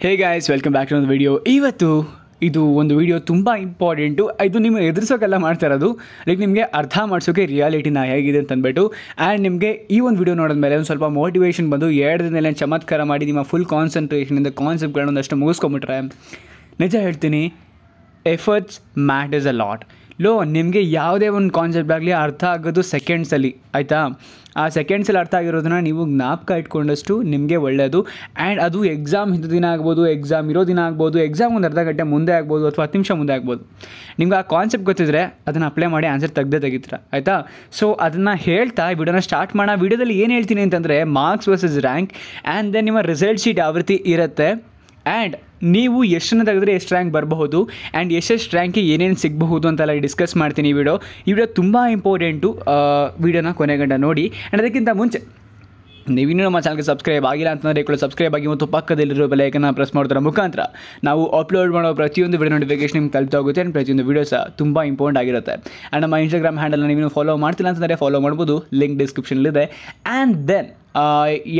Hey guys welcome back to ಒಂದು video ಇವತ್ತು ಇದು ಒಂದು ವಿಡಿಯೋ ತುಂಬ ಇಂಪಾರ್ಟೆಂಟು ಇದು ನಿಮಗೆ ಎದುರಿಸೋಕೆಲ್ಲ ಮಾಡ್ತಾ ಇರೋದು. ಲೈಕ್ ನಿಮಗೆ ಅರ್ಥ ಮಾಡಿಸೋಕೆ ರಿಯಾಲಿಟಿನ ಹೇಗಿದೆ ಅಂತ ಅಂದ್ಬಿಟ್ಟು. ಆ್ಯಂಡ್ ನಿಮಗೆ ಈ ಒಂದು ವಿಡಿಯೋ ನೋಡಿದ್ಮೇಲೆ ಒಂದು ಸ್ವಲ್ಪ ಮೋಟಿವೇಶನ್ ಬಂದು ಎರಡು ದಿನದಲ್ಲಿ ಚಮತ್ಕಾರ ಮಾಡಿ ನಿಮ್ಮ ಫುಲ್ ಕಾನ್ಸಂಟ್ರೇಷನಿಂದ ಕಾನ್ಸೆಪ್ಟ್ಗಳನ್ನ ಒಂದಷ್ಟು ಮುಗಿಸ್ಕೊಂಬಿಟ್ರೆ ನಿಜ ಹೇಳ್ತೀನಿ ಎಫರ್ಟ್ಸ್ ಮ್ಯಾಟರ್ಸ್ ಅ ಲಾಟ್ ಲೋ, ನಿಮಗೆ ಯಾವುದೇ ಒಂದು ಕಾನ್ಸೆಪ್ಟ್ ಆಗಲಿ ಅರ್ಥ ಆಗೋದು ಸೆಕೆಂಡ್ಸಲ್ಲಿ ಆಯಿತಾ? ಆ ಸೆಕೆಂಡ್ಸಲ್ಲಿ ಅರ್ಥ ಆಗಿರೋದನ್ನ ನೀವು ಜ್ಞಾಪಕ ಇಟ್ಕೊಂಡಷ್ಟು ನಿಮಗೆ ಒಳ್ಳೆಯದು ಆ್ಯಂಡ್ ಅದು ಎಕ್ಸಾಮ್ ಹಿಂದಿನ ದಿನ ಆಗ್ಬೋದು ಎಕ್ಸಾಮ್ ಇರೋ ದಿನ ಆಗ್ಬೋದು ಎಕ್ಸಾಮ್ ಒಂದು ಅರ್ಧ ಗಂಟೆ ಮುಂದೆ ಆಗ್ಬೋದು ಅಥವಾ ಹತ್ತು ನಿಮಿಷ ಮುಂದೆ ಆಗ್ಬೋದು. ನಿಮ್ಗೆ ಆ ಕಾನ್ಸೆಪ್ಟ್ ಗೊತ್ತಿದ್ರೆ ಅದನ್ನು ಅಪ್ಲೈ ಮಾಡಿ ಆನ್ಸರ್ ತೆಗ್ದೇ ತೆಗಿತೀರ, ಆಯಿತಾ? ಸೊ ಅದನ್ನು ಹೇಳ್ತಾ ವಿಡಿಯೋನ ಸ್ಟಾರ್ಟ್ ಮಾಡೋಣ. ವಿಡಿಯೋದಲ್ಲಿ ಏನು ಹೇಳ್ತೀನಿ ಅಂತಂದರೆ marks versus rank and then ನಿಮ್ಮ ರಿಸಲ್ಟ್ ಶೀಟ್ ಯಾವ ರೀತಿ ಇರುತ್ತೆ. ಆ್ಯಂಡ್ ನೀವು ಎಷ್ಟನ್ನು ತೆಗೆದ್ರೆ ಎಷ್ಟು ರ್ಯಾಂಕ್ ಬರಬಹುದು ಆ್ಯಂಡ್ ಎಷ್ಟೆಷ್ಟು ರ್ಯಾಂಕ್ಗೆ ಏನೇನು ಸಿಗಬಹುದು ಅಂತೆಲ್ಲ ಡಿಸ್ಕಸ್ ಮಾಡ್ತೀನಿ ಈ ವಿಡಿಯೋ ಈ ವಿಡಿಯೋ ತುಂಬ ಇಂಪಾರ್ಟೆಂಟು ವಿಡಿಯೋನ ಕೊನೆ ಗಂಟ ನೋಡಿ. ಆ್ಯಂಡ್ ಅದಕ್ಕಿಂತ ಮುಂಚೆ, ನೀವಿನ್ನೂ ನಮ್ಮ ಚಾನಲ್ಗೆ ಸಬ್ಸ್ಕ್ರೈಬ್ ಆಗಿಲ್ಲ ಅಂತಂದರೆ ಕೂಡ ಸಬ್ಸ್ಕ್ರೈಬ್ ಆಗಿ ಮತ್ತು ಪಕ್ಕದಲ್ಲಿರೋ ಬೆಲೈಕನ್ನ ಪ್ರೆಸ್ ಮಾಡೋದ್ರ ಮುಖಾಂತರ ನಾವು ಅಪ್ಲೋಡ್ ಮಾಡೋ ಪ್ರತಿಯೊಂದು ವಿಡಿಯೋ ನೋಟಿಫಿಕೇಶನ್ ನಿಮ್ಗೆ ತಲುಪ್ತಾ ಹೋಗುತ್ತೆ ಆ್ಯಂಡ್ ಪ್ರತಿಯೊಂದು ವಿಡಿಯೋ ಸಹ ತುಂಬ ಇಂಪಾರ್ಟೆಂಟ್ ಆಗಿರುತ್ತೆ. ಆ್ಯಂಡ್ ನಮ್ಮ ಇನ್ಸ್ಟಾಗ್ರಾಮ್ ಹ್ಯಾಂಡಲ್ನ ನೀವು ಫಾಲೋ ಮಾಡ್ತಿಲ್ಲ ಅಂತಂದರೆ ಫಾಲೋ ಮಾಡ್ಬೋದು. ಲಿಂಕ್ ಡಿಸ್ಕ್ರಿಪ್ಷನಲ್ಲಿದೆ ಆ್ಯಂಡ್ ದೆನ್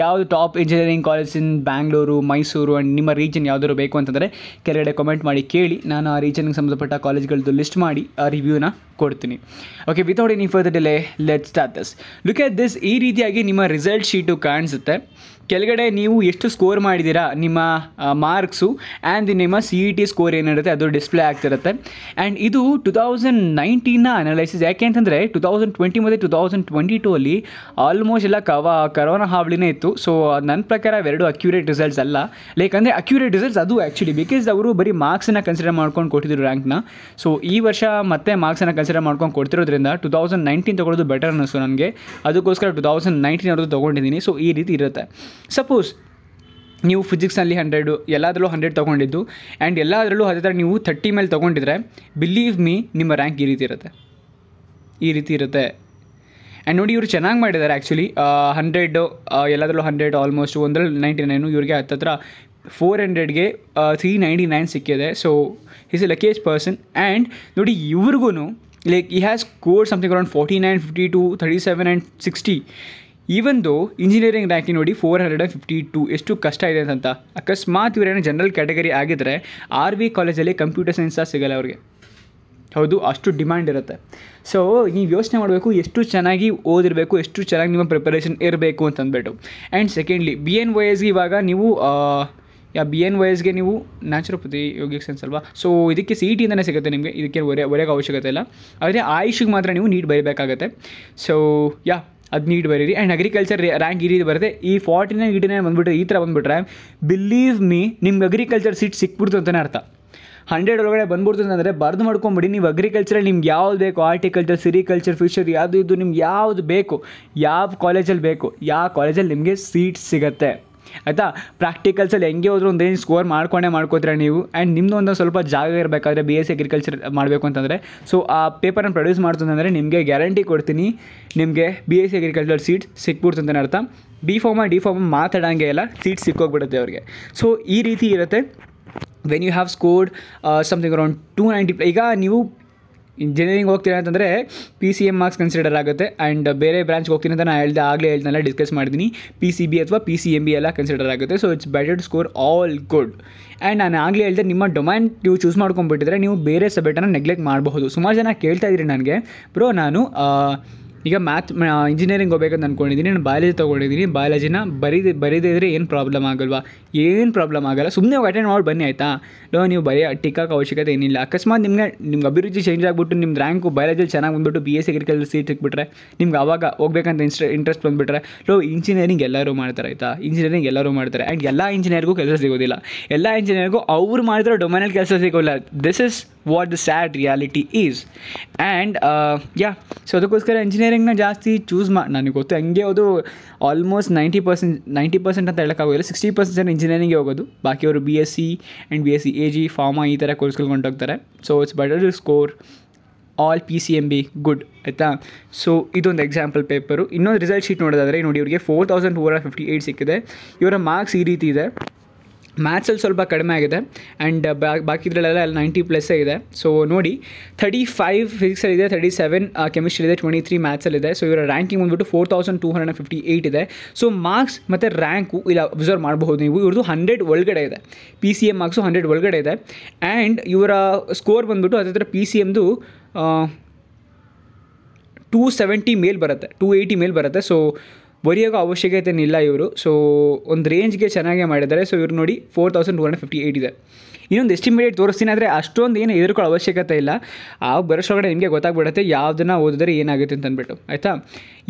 ಯಾವುದು top engineering college in Bangalore Mysore and ನಿಮ್ಮ ರೀಜನ್ ಯಾವುದಾದ್ರು ಬೇಕು ಅಂತಂದರೆ ಕೆಳಗಡೆ ಕಮೆಂಟ್ ಮಾಡಿ ಕೇಳಿ. ನಾನು ಆ ರೀಜನ್ಗೆ ಸಂಬಂಧಪಟ್ಟ ಕಾಲೇಜ್ಗಳದ್ದು ಲಿಸ್ಟ್ ಮಾಡಿ, ಆ ರಿವ್ಯೂನ ಕೊಡ್ತೀನಿ. Okay without any further delay let start this look at this ಈ ರೀತಿಯಾಗಿ ನಿಮ್ಮ ರಿಸಲ್ಟ್ ಶೀಟು ಕಾಣಿಸುತ್ತೆ. ಕೆಳಗಡೆ ನೀವು ಎಷ್ಟು ಸ್ಕೋರ್ ಮಾಡಿದ್ದೀರಾ, ನಿಮ್ಮ ಮಾರ್ಕ್ಸು ಆ್ಯಂಡ್ ನಿಮ್ಮ ಸಿ ಇ ಟಿ ಸ್ಕೋರ್ ಏನಿರುತ್ತೆ, ಅದು ಡಿಸ್ಪ್ಲೇ ಆಗ್ತಿರುತ್ತೆ. ಆ್ಯಂಡ್ ಇದು ಟು ತೌಸಂಡ್ ನೈನ್ಟೀನ್ನ ಅನಲೈಸಿಸ್ ಯಾಕೆ ಅಂತಂದರೆ ಟು ತೌಸಂಡ್ ಟ್ವೆಂಟಿ ಮತ್ತು ಟು ತೌಸಂಡ್ ಟ್ವೆಂಟಿ ಟೂ ಅಲ್ಲಿ ಆಲ್ಮೋಸ್ಟ್ ಎಲ್ಲ ಕವ ಕರೋನಾ ಹಾವಳಿನೇ ಇತ್ತು. ಸೊ ನನ್ನ ಪ್ರಕಾರ ಎರಡು ಅಕ್ಯುರೇಟ್ ರಿಸಲ್ಟ್ಸ್ ಅಲ್ಲ. ಲೈಕ್ ಅಂದರೆ ಅಕ್ಯುರೇಟ್ ರಿಸಲ್ಟ್ಸ್ ಅದು ಆ್ಯಕ್ಚುಲಿ ಬಿಕಾಸ್ ಅವರು ಬರೀ ಮಾರ್ಕ್ಸನ್ನ ಕನ್ಸಿಡರ್ ಮಾಡ್ಕೊಂಡು ಕೊಟ್ಟಿದ್ರು ರ್ಯಾಂಕ್ನ ಸೊ ಈ ವರ್ಷ ಮತ್ತೆ ಮಾರ್ಕ್ಸನ್ನು ಕನ್ಸಿಡರ್ ಮಾಡ್ಕೊಂಡು ಕೊಡ್ತಿರೋದ್ರಿಂದ ಟು ತೌಸಂಡ್ ನೈನ್ಟೀನ್ ತೊಗೊಳ್ಳೋದು ಬೆಟರ್ ಅನ್ನಿಸ್ತು ನನಗೆ. ಅದಕ್ಕೋಸ್ಕರ ಟು ತೌಸಂಡ್ ನೈನ್ಟೀನ್ ಅವ್ರದ್ದು ತೊಗೊಂಡಿದ್ದೀನಿ. ಸೊ ಈ ರೀತಿ ಇರುತ್ತೆ. ಸಪೋಸ್ ನೀವು ಫಿಸಿಕ್ಸ್ನಲ್ಲಿ ಹಂಡ್ರೆಡು ಎಲ್ಲದರಲ್ಲೂ ಹಂಡ್ರೆಡ್ ತೊಗೊಂಡಿದ್ದು ಆ್ಯಂಡ್ ಎಲ್ಲದರಲ್ಲೂ ಅದೇ ಥರ ನೀವು ಥರ್ಟಿ ಮೇಲೆ ತೊಗೊಂಡಿದ್ರೆ ಬಿಲೀವ್ ಮೀ ನಿಮ್ಮ ರ್ಯಾಂಕ್ ಈ ರೀತಿ ಇರುತ್ತೆ. ಈ ರೀತಿ ಇರುತ್ತೆ. ಆ್ಯಂಡ್ ನೋಡಿ ಇವರು ಚೆನ್ನಾಗಿ ಮಾಡಿದ್ದಾರೆ ಆ್ಯಕ್ಚುಲಿ ಹಂಡ್ರೆಡ್ ಎಲ್ಲದರಲ್ಲೂ ಹಂಡ್ರೆಡ್ ಆಲ್ಮೋಸ್ಟ್ ಒಂದರಲ್ಲಿ ನೈಂಟಿ ನೈನು ಇವ್ರಿಗೆ ಹತ್ತತ್ರ ಫೋರ್ ಹಂಡ್ರೆಡ್ಗೆ ತ್ರೀ ನೈಂಟಿ ನೈನ್ ಸಿಕ್ಕಿದೆ. So is a lucky person and ನೋಡಿ ಇವ್ರಿಗೂ like he has got something around forty nine fifty two thirty seven and sixty even though engineering ರ್ಯಾಂಕಿ ನೋಡಿ four hundred and fifty two ಎಷ್ಟು ಕಷ್ಟ ಇದೆ ಅಂತ ಅಕಸ್ಮಾತ್ ಇವರೇನು ಜನರಲ್ ಕ್ಯಾಟಗರಿ ಆಗಿದ್ದರೆ ಆರ್ ವಿ ಕಾಲೇಜಲ್ಲಿ ಕಂಪ್ಯೂಟರ್ ಸೈನ್ಸ್ ಸಹ ಸಿಗಲ್ಲ ಅವ್ರಿಗೆ. ಹೌದು, ಅಷ್ಟು ಡಿಮ್ಯಾಂಡ್ ಇರುತ್ತೆ. ಸೊ ನೀವು ಯೋಚನೆ ಮಾಡಬೇಕು, ಎಷ್ಟು ಚೆನ್ನಾಗಿ ಓದಿರಬೇಕು, ಎಷ್ಟು ಚೆನ್ನಾಗಿ ನಿಮ್ಮ ಪ್ರಿಪರೇಷನ್ ಇರಬೇಕು ಅಂತಂದ್ಬಿಟ್ಟು. And secondly B N Y ಎಸ್ಗೆ ಇವಾಗ ನೀವು ಯಾ ಬಿ ಎನ್ ವೈ ಎಸ್ಗೆ ನೀವು ನ್ಯಾಚುರೋಪತಿ ಯೋಗಿಕ್ ಸೈನ್ಸ್ ಅಲ್ವಾ? ಸೊ ಇದಕ್ಕೆ ಸಿ ಇ ಟಿಯಿಂದನೇ ಸಿಗುತ್ತೆ ನಿಮಗೆ, ಇದಕ್ಕೆ ಒರೆ ಒರೆಗೆ ಅವಶ್ಯಕತೆ ಇಲ್ಲ. ಆದರೆ ಆಯುಷಿಗೆ ಮಾತ್ರ ನೀವು ನೀಟ್ ಬರೀಬೇಕಾಗತ್ತೆ. ಸೊ ಯಾ ಅದು ನೀಟ್ ಬರೀರಿ. ಆ್ಯಂಡ್ ಅಗ್ರಿಕಲ್ಚರ್ ರ್ಯಾಂಕ್ ಈ ರೀತಿ ಬರುತ್ತೆ. ಈ ಫಾರ್ಟಿ ನೈನ್ ಏಯ್ಟಿ ಬಂದುಬಿಟ್ರೆ, ಈ ಥರ ಬಂದುಬಿಟ್ರೆ ಬಿಲೀವ್ ಮೀ ನಿಮ್ಗೆ ಅಗ್ರಿಕಲ್ಚರ್ ಸೀಟ್ ಸಿಕ್ಬಿಡ್ತು ಅಂತಲೇ ಅರ್ಥ. ಹಂಡ್ರೆಡ್ ಒಳಗಡೆ ಬಂದ್ಬಿಡ್ತು ಅಂತಂದರೆ, ಬರೆದು ಮಾಡ್ಕೊಂಬಿಡಿ. ನೀವು ಅಗ್ರಿಕಲ್ಚರಲ್ಲಿ ನಿಮ್ಗೆ ಯಾವ್ದು ಬೇಕು? ಆರ್ಟಿಕಲ್ಚರ್ ಸಿರಿಕಲ್ಚರ್ ಫಿಶರಿ ಯಾವುದು ಇದು, ನಿಮ್ಗೆ ಯಾವುದು ಬೇಕು? ಯಾವ ಕಾಲೇಜಲ್ಲಿ ಬೇಕು? ಯಾವ ಕಾಲೇಜಲ್ಲಿ ನಿಮಗೆ ಸೀಟ್ ಸಿಗುತ್ತೆ. ಆಯಿತಾ? ಪ್ರಾಕ್ಟಿಕಲ್ಸಲ್ಲಿ ಹೆಂಗೆ ಹೋದ್ರೂ ಒಂದು ರೇಂಜ್ ಸ್ಕೋರ್ ಮಾಡ್ಕೊಂಡೇ ಮಾಡ್ಕೋತೀರ ನೀವು. ಆ್ಯಂಡ್ ನಿಮ್ಮದು ಒಂದು ಸ್ವಲ್ಪ ಜಾಗ ಇರಬೇಕಾದ್ರೆ ಬಿ ಎಸ್ ಅಗ್ರಿಕಲ್ಚರ್ ಮಾಡಬೇಕು ಅಂತಂದರೆ. ಸೊ ಆ ಪೇಪರನ್ನು ಪ್ರೊಡ್ಯೂಸ್ ಮಾಡ್ತಂದರೆ ನಿಮಗೆ ಗ್ಯಾರಂಟಿ ಕೊಡ್ತೀನಿ. ನಿಮಗೆ B S C agriculture seat ಸಿಕ್ಬಿಡ್ತು ಅಂತಲೇ ಅರ್ಥ. ಬಿ ಫಾರ್ಮ ಡಿ ಫಾರ್ಮ ಮಾತಾಡೋಂಗೆ ಎಲ್ಲ ಸೀಟ್ ಸಿಕ್ಕೋಗ್ಬಿಡುತ್ತೆ ಅವ್ರಿಗೆ. ಸೊ ಈ ರೀತಿ ಇರುತ್ತೆ. When you have scored something around two ninety ಈಗ ನೀವು ಇಂಜಿನಿಯರಿಂಗ್ ಹೋಗ್ತೀನಿ ಅಂತಂದರೆ P C M marks consider ಆಗುತ್ತೆ. ಆ್ಯಂಡ್ ಬೇರೆ ಬ್ರಾಂಚ್ಗೆ ಹೋಗ್ತೀನಿ ಅಂತ ನಾನು ಹೇಳ್ದೆ ಆಗಲೇ ಹೇಳ್ದೆಲ್ಲ ಡಿಸ್ಕಸ್ ಮಾಡಿದ್ದೀನಿ ಪಿ ಸಿ ಬಿ ಅಥವಾ ಪಿ ಸಿ ಎಂ ಬಿ ಎಲ್ಲ ಕನ್ಸಿಡರ್ ಆಗುತ್ತೆ. So it's better score all good and ನಾನು ಆಗಲೇ ಹೇಳಿದೆ, ನಿಮ್ಮ ಡೊಮೈನ್ ನೀವು ಚೂಸ್ ಮಾಡ್ಕೊಂಡ್ಬಿಟ್ಟಿದ್ರೆ ನೀವು ಬೇರೆ ಸಬ್ಜೆಕ್ಟನ್ನು ನೆಗ್ಲೆಕ್ಟ್ ಮಾಡಬಹುದು. ಸುಮಾರು ಜನ ಕೇಳ್ತಾ ಇದ್ದೀರಿ ನನಗೆ. ಬ್ರೋ ನಾನು ಈಗ ಮ್ಯಾಥ್ ಇಂಜಿನಿಯರಿಂಗ್ ಹೋಗ್ಬೇಕಂತ ಅಂದ್ಕೊಂಡಿದ್ದೀನಿ ನಾನು ಬಯಾಲಜಿ ತೊಗೊಂಡಿದ್ದೀನಿ ಬಯಾಲಜಿನ ಬರೀದೆ, ಬರೀದಿದ್ರೆ ಏನು ಪ್ರಾಬ್ಲಮ್ ಆಗಲ್ವಾ? ಏನು ಪ್ರಾಬ್ಲಮ್ ಆಗಲ್ಲ. ಸುಮ್ಮನೆ ಅಟೆಂಡ್ ಮಾಡಿ ಬನ್ನಿ ಆಯಿತಾ? ಲೋ, ನೀವು ಬರೀ ಟಿಕ್ಕಾಕ ಅವಶ್ಯಕತೆ ಏನಿಲ್ಲ. ಅಕಸ್ಮಾತ್ ನಿಮಗೆ, ನಿಮ್ಗೆ ಅಭಿರುಚಿ ಚೇಂಜ್ ಆಗಿಬಿಟ್ಟು ನಿಮ್ಮ ರ್ಯಾಂಕು ಬಯಾಲಜಿಲಿ ಚೆನ್ನಾಗಿ ಬಂದುಬಿಟ್ಟು ಬಿ ಎಸ್ ಅಗ್ರಿಕಲ್ಚರ್ ಸೀಟ್ ಸಿಕ್ಬಿಟ್ರೆ, ನಿಮ್ಗೆ ಅವಾಗ ಹೋಗ್ಬೇಕಂತ ಇನ್ಸ್ಟ್ ಇಂಟ್ರೆಸ್ಟ್ ಬಂದುಬಿಟ್ರೆ, ಲೋ ಇಂಜಿನಿಯರಿಂಗ್ ಎಲ್ಲರೂ ಮಾಡ್ತಾರೆ ಆಯಿತಾ? ಇಂಜಿನಿಯರಿಂಗ್ ಎಲ್ಲರೂ ಮಾಡ್ತಾರೆ. ಆ್ಯಂಡ್ ಎಲ್ಲ ಇಂಜಿನಿಯರ್ಗೂ ಕೆಲಸ ಸಿಗೋದಿಲ್ಲ. ಎಲ್ಲ ಇಂಜಿನಿಯರ್ಗೂ ಅವ್ರು ಮಾಡಿದ್ರೆ ಡೊಮೈನಲ್ಲಿ ಕೆಲಸ ಸಿಗೋಲ್ಲ. This is what the sad reality is and yeah so ಅದಕ್ಕೋಸ್ಕರ ಇಂಜಿನಿಯರಿಂಗ್ನ ಜಾಸ್ತಿ ಚೂಸ್ ಮಾಡಿ ನನಗೆ ಗೊತ್ತು. ಹಂಗೆ ಅದು almost ninety percent ninety percent ಅಂತ ಹೇಳೋಕ್ಕಾಗೋದಿಲ್ಲ ಸಿಕ್ಸ್ಟಿ ಪರ್ಸೆಂಟ್ ಜನ ಇಂಜಿನಿಯರಿಂಗ್ಗೆ ಹೋಗೋದು. ಬಾಕಿಯವರು B S C and B S C A G pharma ಈ ಥರ ಕೋರ್ಸ್ಗಳು ಕೊಂಡೋಗ್ತಾರೆ. So it's better to score all P C M B good ಆಯಿತಾ? ಸೊ ಇದೊಂದು ಎಕ್ಸಾಂಪಲ್ ಪೇಪರು ಇನ್ನೊಂದು ರಿಸಲ್ಟ್ ಶೀಟ್ ನೋಡೋದಾದರೆ, ನೋಡಿ, ಇವರಿಗೆ four thousand four fifty eight ಸಿಕ್ಕಿದೆ. ಇವರ ಮಾರ್ಕ್ಸ್ ಈ ರೀತಿ ಇದೆ. ಮ್ಯಾಥ್ಸಲ್ಲಿ ಸ್ವಲ್ಪ ಕಡಿಮೆ ಆಗಿದೆ ಆ್ಯಂಡ್ ಬಾಕಿದ್ರಲ್ಲೆಲ್ಲ ಅಲ್ಲಿ ನೈಂಟಿ ಪ್ಲಸ್ಸೇ ಇದೆ. ಸೊ ನೋಡಿ ಥರ್ಟಿ ಫೈವ್ ಫಿಸಿಕ್ಸಲ್ಲಿದೆ ಥರ್ಟಿ ಸೆವೆನ್ ಕೆಮಿಸ್ಟ್ರಿ ಇದೆ ಟ್ವೆಂಟಿ ತ್ರೀ ಮ್ಯಾಥ್ಸಲ್ಲಿದೆ ಸೊ ಇವರ ರ್ಯಾಂಕಿಂಗ್ ಬಂದುಬಿಟ್ಟು four thousand two hundred fifty eight ಇದೆ. ಸೊ ಮಾರ್ಕ್ಸ್ ಮತ್ತು ರ್ಯಾಂಕು ಇಲ್ಲಿ ಅಬ್ಸರ್ವ್ ಮಾಡಬಹುದು ನೀವು. ಇವ್ರದ್ದು ಹಂಡ್ರೆಡ್ ಒಳಗಡೆ ಇದೆ. P C M marks hundred ಒಳಗಡೆ ಇದೆ. ಆ್ಯಂಡ್ ಇವರ ಸ್ಕೋರ್ ಬಂದುಬಿಟ್ಟು ಥರ ಪಿ ಸಿ ಎಮ್ದು ಟೂ ಸೆವೆಂಟಿ ಮೇಲ್ ಬರುತ್ತೆ ಟೂ ಏಯ್ಟಿ ಮೇಲ್ ಬರುತ್ತೆ. ಸೊ ಬರೆಯೋಗೋ ಅವಶ್ಯಕತೆ ಇಲ್ಲ ಇವರು. ಸೊ ಒಂದು ರೇಂಜ್ಗೆ ಚೆನ್ನಾಗೇ ಮಾಡಿದ್ದಾರೆ. ಸೊ ಇವರು ನೋಡಿ four thousand two hundred fifty eight ಇದೆ. ಇನ್ನೊಂದು ಎಸ್ಟಿಮೇಟೆಡ್ ತೋರಿಸ್ತೀನಿ, ಆದರೆ ಅಷ್ಟೊಂದು ಏನು ಎದುರ್ಕೊಳ್ಳೋ ಅವಶ್ಯಕತೆ ಇಲ್ಲ. ಆ ಬರೋಷ್ಟೊಳಗಡೆ ನಿಮಗೆ ಗೊತ್ತಾಗ್ಬಿಡುತ್ತೆ ಯಾವುದನ್ನು ಓದಿದ್ರೆ ಏನಾಗುತ್ತೆ ಅಂತ ಅಂದ್ಬಿಟ್ಟು ಆಯಿತಾ?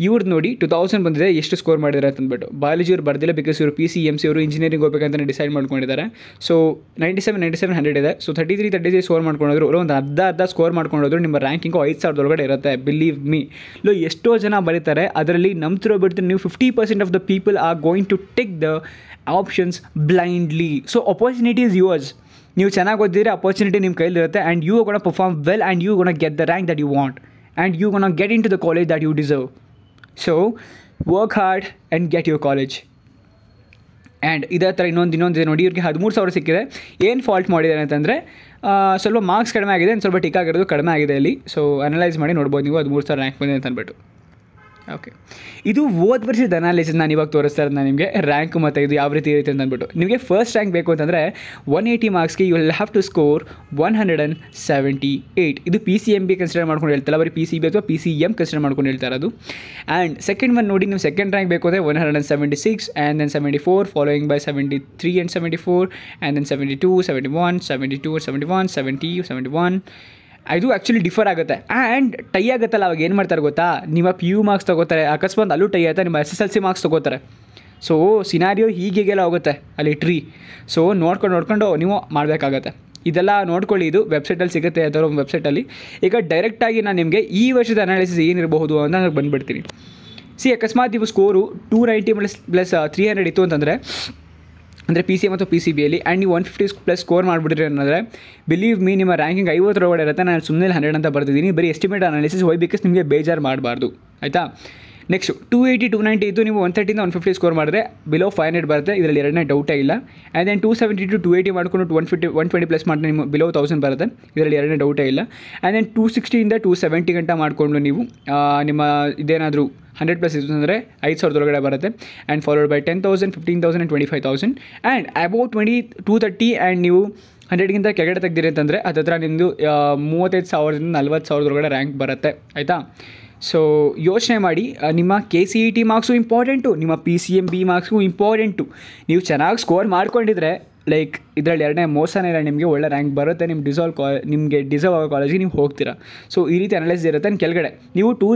ಇವ್ರದ್ದು ನೋಡಿ ಟು ತೌಸಂಡ್ ಬಂದಿದೆ, ಎಷ್ಟು ಸ್ಕೋರ್ ಮಾಡಿದ್ದಾರೆ ಅಂತ ಅಂದ್ಬಿಟ್ಟು ಬಯಾಲಜಿ ಅವ್ರು ಬರ್ದಿಲ್ಲ ಬಿಕಾಸ್ ಇವರು ಪಿ ಸಿ ಎಂ ಸಿ ಅವರು ಇಂಜಿನಿಯರಿಂಗ್ ಹೋಗ್ಬೇಕಂತ ಡಿಸೈಡ್ ಮಾಡ್ಕೊಂಡಿದ್ದಾರೆ. So ninety seven ninety seven hundred ಇದೆ. So thirty three thirty three score ಮಾಡ್ಕೊಂಡಿದ್ರು ಒಂದು ಅರ್ಧ ಅರ್ಧ ಸ್ಕೋರ್ ಮಾಡ್ಕೊಂಡೋದ್ರು, ನಿಮ್ಮ ರ್ಯಾಂಕಿಂಗು ಐದು ಸಾವಿರದ ಒಳಗಡೆ ಇರುತ್ತೆ ಬಿಲೀವ್ ಮೀ ಲೋ, ಎಷ್ಟೋ ಜನ ಬರೀತಾರೆ, ಅದರಲ್ಲಿ ನಂಬ್ತಿರೋ ಬಿಡ್ತೀನಿ ನೀವು fifty percent of the people are going to take the options blindly so opportunity is yours ನೀವು ಚೆನ್ನಾಗಿ ಓದಿದ್ರೆ ಅಪರ್ಚುನಿಟಿ ನಿಮ್ಮ ಕೈಲಿರುತ್ತೆ and you gonna perform well and you gonna get the rank that you want and you gonna get into the college that you deserve so work hard and get your college and ಇದೇ ಥರ ಇನ್ನೊಂದು ಇನ್ನೊಂದು ನೋಡಿ, ಇವ್ರಿಗೆ ಹದಿಮೂರು ಸಾವಿರ ಸಿಕ್ಕಿದೆ. ಏನು ಫಾಲ್ಟ್ ಮಾಡಿದ್ದಾರೆ ಅಂತಂದರೆ ಸ್ವಲ್ಪ ಮಾರ್ಕ್ಸ್ ಕಡಿಮೆ ಆಗಿದೆ ಸ್ವಲ್ಪ ಟಿಕ್ ಆಗಿರೋದು ಕಡಿಮೆ ಆಗಿದೆ ಇಲ್ಲಿ. ಸೊ ಅನಲೈಸ್ ಮಾಡಿ ನೋಡ್ಬೋದು ನೀವು ಹದಿಮೂರು ಸಾವಿರ ರ್ಯಾಂಕ್ ಬಂದಿದೆ ಅಂತ ಅಂದ್ಬಿಟ್ಟು ಓಕೆ ಇದು ಹೋದ ವರ್ಷದ ಅನಾಲಿಸಿಸ್ ನಾನು ಇವಾಗ ತೋರಿಸ್ತಾ ಇರೋದು ನಾನು ನಿಮಗೆ ರ್ಯಾಂಕ್ ಮತ್ತು ಇದು ಯಾವ ರೀತಿ ಇರುತ್ತೆ ಅಂತ ಅಂದ್ಬಿಟ್ಟು ನಿಮಗೆ ಫಸ್ಟ್ ರ್ಯಾಂಕ್ ಬೇಕು ಅಂತಂದರೆ one eighty ಮಾರ್ಕ್ಸ್ಗೆ you will have to score one hundred and seventy eight ಇದು P C M B consider ಮಾಡ್ಕೊಂಡು ಹೇಳ್ತಲ್ಲ, ಬರೀ ಪಿ ಸಿ ಬಿ ಅಥವಾ ಪಿ ಸಿ ಎಂ ಕನ್ಸಿಡರ್ ಮಾಡ್ಕೊಂಡು ಹೇಳ್ತಾ ಇರೋದು. ಆ್ಯಂಡ್ ಸೆಕೆಂಡ್ ಒನ್ ನೋಡಿ ನೀವು ಸೆಕೆಂಡ್ ರ್ಯಾಂಕ್ ಬೇಕು ಅಂದರೆ one hundred and seventy six and then seventy four following by seventy three and seventy four and then seventy two seventy one seventy two seventy one seventy seventy one ಇದು actually differ ಆಗುತ್ತೆ. And tie ಆಗುತ್ತಲ್ಲ, ಅವಾಗ ಏನು ಮಾಡ್ತಾರೆ ಗೊತ್ತಾ? ನಿಮ್ಮ P U marks ತೊಗೋತಾರೆ, ಅಕಸ್ಮಾತ್ ಅಲ್ಲೂ ಟೈ ಆಯ್ತಾ, ನಿಮ್ಮ S S L C marks ತೊಗೋತಾರೆ. ಸೊ ಸಿನಾರಿಯೋ ಹೀಗೆಲ್ಲ ಹೋಗುತ್ತೆ, ಅಲ್ಲಿ ಟ್ರೀ ಸೊ ನೋಡ್ಕೊಂಡು ನೋಡ್ಕೊಂಡು ನೀವು ಮಾಡಬೇಕಾಗತ್ತೆ. ಇದೆಲ್ಲ ನೋಡ್ಕೊಳ್ಳಿ, ಇದು ವೆಬ್ಸೈಟಲ್ಲಿ ಸಿಗುತ್ತೆ ಅದರ ವೆಬ್ಸೈಟಲ್ಲಿ ಈಗ ಡೈರೆಕ್ಟಾಗಿ ನಾನು ನಿಮಗೆ ಈ ವರ್ಷದ ಅನಾಲಿಸಿಸ್ ಏನಿರಬಹುದು ಅಂತ ನಾನು ಬಂದುಬಿಡ್ತೀನಿ. ಸಿ ಅಕಸ್ಮಾತ್ ನೀವು score two ninety plus plus three hundred ಇತ್ತು ಅಂತಂದರೆ ಅಂದರೆ ಪಿ ಸಿ ಮತ್ತು ಪಿ ಸಿ ಬಿಯಲ್ಲಿ ಆ್ಯಂಡ್ ನೀವು ಒನ್ ಫಿಫ್ಟಿ ಪ್ಲಸ್ ಸ್ಕೋರ್ ಮಾಡಿಬಿಟ್ರಿ ಅನ್ನೋದ್ರೆ ಬಿಲೀವ್ ಮೀ ನಿಮ್ಮ ರ್ಯಾಂಕಿಂಗ್ ಐವತ್ತರೊಳಗಡೆ ಇರುತ್ತೆ. ನಾನು ಸುಮ್ಮನೆ ಹಂಡ್ರೆಡ್ ಅಂತ ಬರ್ತಿದ್ದೀನಿ ಬರೀ ಎಸ್ಟಿಮೇಟ್ ಅನಾಲಿಸಿಸ್ ವೈ ಬಿಕಾಸ್ ನಿಮಗೆ ಬೇಜಾರು ಮಾಡಬಾರ್ದು. ಆಯಿತಾ? Next two eighty to ninety ಇದ್ದು ನೀವು ಒನ್ ತರ್ಟಿಂದ ಒನ್ ಫಿಫ್ಟಿ ಸ್ಕೋರ್ ಮಾಡಿದ್ರೆ ಬಿಲೋ ಫೈವ್ ಹಂಡ್ರೆಡ್ ಬರುತ್ತೆ. ಇದರಲ್ಲಿ ಎರಡನೇ ಡೌಟೇ ಇಲ್ಲ. And then two seventy to to eighty ಮಾಡ್ಕೊಂಡು one fifty one twenty plus ಮಾಡಿದ್ರೆ ನಿಮ್ಮ ಬಿಲೋ ತೌಸಂಡ್ ಬರುತ್ತೆ. ಇದರಲ್ಲಿ ಎರಡನೇ ಡೌಟೇ ಇಲ್ಲ. ಆ್ಯಂಡ್ ದೆನ್ ಟೂ ಸಿಕ್ಸ್ಟಿಯಿಂದ ಟೂ ಸೆವೆಂಟಿ ಗಂಟ ಮಾಡಿಕೊಂಡು ನೀವು ನಿಮ್ಮ ಇದೇನಾದರೂ ಹಂಡ್ರೆಡ್ ಪ್ಲಸ್ ಇತ್ತು ಅಂದರೆ ಐದು ಸಾವಿರದ ಒಳಗಡೆ ಬರುತ್ತೆ. And followed by ten thousand fifteen thousand and twenty five thousand and above twenty to thirty and ನೀವು ಹಂಡ್ರೆಡ್ಗಿಂತ ಕೆಳಗಡೆ ತೆಗ್ದಿರಿ ಅಂತಂದರೆ ಹತ್ರ ನಿಮ್ಮದು ಮೂವತ್ತೈದು ಸಾವಿರದಿಂದ ನಲ್ವತ್ತು ಸಾವಿರದೊಳಗಡೆ ರ್ಯಾಂಕ್ ಬರುತ್ತೆ. ಆಯಿತಾ? ಸೊ ಯೋಚನೆ ಮಾಡಿ ನಿಮ್ಮ K C E T marks important ನಿಮ್ಮ P C M B marks important ನೀವು ಚೆನ್ನಾಗಿ ಸ್ಕೋರ್ ಮಾಡ್ಕೊಂಡಿದ್ರೆ ಲೈಕ್ ಇದರಲ್ಲಿ ಎರಡನೇ ಮೋಸನೇ ಇಲ್ಲ, ನಿಮಗೆ ಒಳ್ಳೆ ರ್ಯಾಂಕ್ ಬರುತ್ತೆ ನಿಮ್ಮ ಡಿಸಾಲ್ವ್ ಕಾ ನಿಮಗೆ ಡಿಸರ್ವ್ ಆಗೋ ಕಾಲೇಜಿಗೆ ನೀವು ಹೋಗ್ತೀರಾ. ಸೊ ಈ ರೀತಿ ಅನಲೈಸ್ ಇರುತ್ತೆ ಕೆಳಗಡೆ. ನೀವು ಟೂ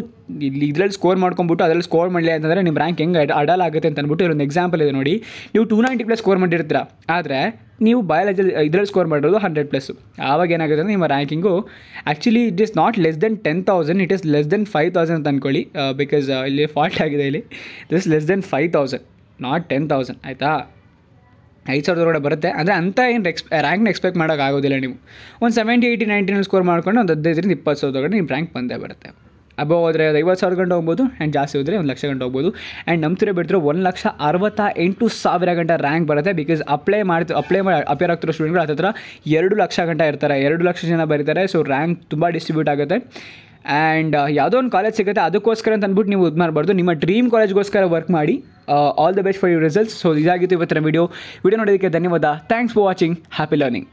ಇಲ್ಲಿ ಇದರಲ್ಲಿ ಸ್ಕೋರ್ ಮಾಡ್ಕೊಂಬಿಟ್ಟು ಅದರಲ್ಲಿ ಸ್ಕೋರ್ ಮಾಡಲಿ ಅಂತಂದರೆ ನಿಮ್ಮ ರ್ಯಾಂಕ್ ಹೆಂಗೆ ಅಡಲ್ ಆಗುತ್ತೆ ಅಂತ ಅಂದ್ಬಿಟ್ಟು ಇಲ್ಲೊಂದು ಎಕ್ಸಾಂಪಲ್ ಇದೆ ನೋಡಿ. ನೀವು ಟೂ ನೈಂಟಿ ಪ್ಲಸ್ ಸ್ಕೋರ್ ಮಾಡಿರ್ತೀರಾ. ಆದರೆ, ನೀವು ಬಯಾಲಜಿ ಇದರಲ್ಲಿ ಸ್ಕೋರ್ ಮಾಡಿರೋದು ಹಂಡ್ರೆಡ್ ಪ್ಲಸ್ಸು ಆವಾಗ ಏನಾಗುತ್ತೆ ಅಂದರೆ ನಿಮ್ಮ ranking actually it is not less than ten thousand it is less than five thousand ಅಂತ ಅಂದ್ಕೊಳ್ಳಿ ಬಿಕಾಸ್ ಇಲ್ಲಿ ಫಾಲ್ಟ್ ಆಗಿದೆ ಇಲ್ಲಿ. This less than five thousand not ten thousand ಆಯಿತಾ? ಐದು ಸಾವಿರದ ಒಳಗಡೆ ಬರುತ್ತೆ. ಅಂದರೆ ಅಂಥ ಏನು ಎಕ್ಸ್ ರ್ಯಾಂಕ್ನ ಎಕ್ಸ್ಪೆಕ್ಟ್ ಮಾಡೋಕ್ಕಾಗೋದಿಲ್ಲ ನೀವು. ಒಂದು ಸೆವೆಂಟಿ ಏಯ್ಟಿ ನೈಂಟಿನಲ್ಲಿ ಸ್ಕೋರ್ ಮಾಡ್ಕೊಂಡು ಒಂದು ಹದಿನೈದರಿಂದ ಇಪ್ಪತ್ತು ಸಾವಿರದ ಒಳಗಡೆ ನಿಮ್ಮ ರ್ಯಾಂಕ್ ಬಂದೇ ಬರುತ್ತೆ. ಅಬೋ ಹೋದರೆ ಅದು ಐವತ್ತು ಸಾವಿರ ಗಂಟೆ ಹೋಗ್ಬೋದು ಆ್ಯಂಡ್ ಜಾಸ್ತಿ ಹೋದರೆ ಒಂದು ಲಕ್ಷ ಗಂಟೆ ಹೋಗ್ಬೋದು. ಆ್ಯಂಡ್ ನಂಬ್ತಿರೋ ಬಿಡ್ತಿರೋ ಒಂದು ಲಕ್ಷ ಅರವತ್ತ ಎಂಟು ಸಾವಿರ ಗಂಟೆ ರ್ಯಾಂಕ್ ಬರುತ್ತೆ ಬಿಕಾಸ್ ಅಪ್ಲೈ ಮಾಡ್ತೀವಿ ಅಪ್ಲೈ ಮಾಡಿ ಅಪೇರ್ ಆಗ್ತಿರೋ ಸ್ಟೂಡೆಂಟ್ಗಳು ಹತ್ತಿರ ಎರಡು ಲಕ್ಷ ಗಂಟೆ ಇರ್ತಾರೆ. ಎರಡು ಲಕ್ಷ ಜನ ಬರೀತಾರೆ ಸೊ ರ್ಯಾಂಕ್ ತುಂಬ ಡಿಸ್ಟ್ರಿಬ್ಯೂಟ್ ಆಗುತ್ತೆ. ಆ್ಯಂಡ್ ಯಾವುದೋ ಒಂದು ಕಾಲೇಜ್ ಸಿಗುತ್ತೆ, ಅದಕ್ಕೋಸ್ಕರ ಅಂತ ಅಂದ್ಬಿಟ್ಟು ನೀವು ಇದು ಮಾಡಬಾರ್ದು. ನಿಮ್ಮ ಡ್ರೀಮ್ ಕಾಲೇಜ್ಗೋಸ್ಕರ ವರ್ಕ್ ಮಾಡಿ all the best for you results so ಇದಾಗಿತ್ತು ಇವತ್ತಿನ ವೀಡಿಯೋ ವೀಡಿಯೋ ನೋಡೋದಕ್ಕೆ ಧನ್ಯವಾದ. Thanks for watching happy learning